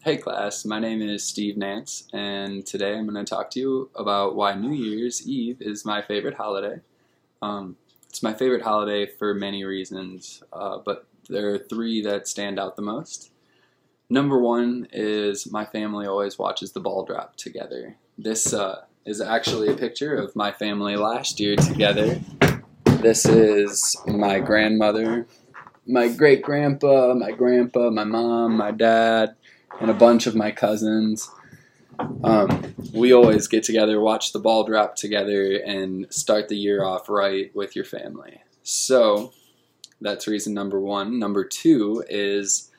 Hey class, my name is Steve Nance, and today I'm going to talk to you about why New Year's Eve is my favorite holiday. Um, it's my favorite holiday for many reasons, uh, but there are three that stand out the most. Number one is my family always watches the ball drop together. This uh, is actually a picture of my family last year together. This is my grandmother, my great grandpa, my grandpa, my mom, my dad, and a bunch of my cousins. Um, we always get together, watch the ball drop together, and start the year off right with your family. So that's reason number one. Number two is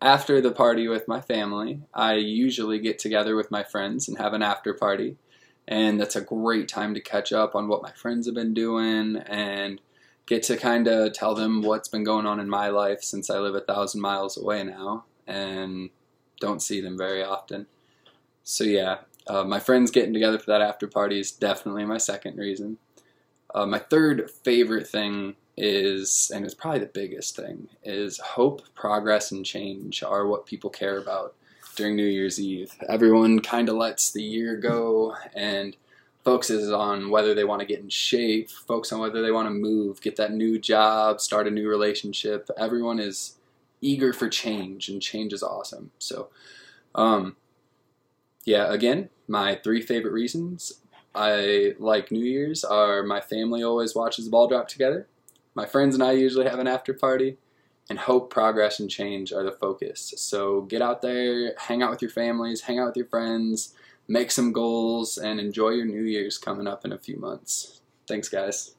after the party with my family, I usually get together with my friends and have an after party. And that's a great time to catch up on what my friends have been doing and get to kind of tell them what's been going on in my life since I live a thousand miles away now. And don't see them very often. So yeah, uh, my friends getting together for that after party is definitely my second reason. Uh, my third favorite thing is, and it's probably the biggest thing, is hope, progress, and change are what people care about during New Year's Eve. Everyone kind of lets the year go and focuses on whether they want to get in shape, focus on whether they want to move, get that new job, start a new relationship. Everyone is eager for change, and change is awesome. So, um, yeah, again, my three favorite reasons I like New Year's are my family always watches the ball drop together, my friends and I usually have an after party, and hope, progress, and change are the focus. So get out there, hang out with your families, hang out with your friends, make some goals, and enjoy your New Year's coming up in a few months. Thanks, guys.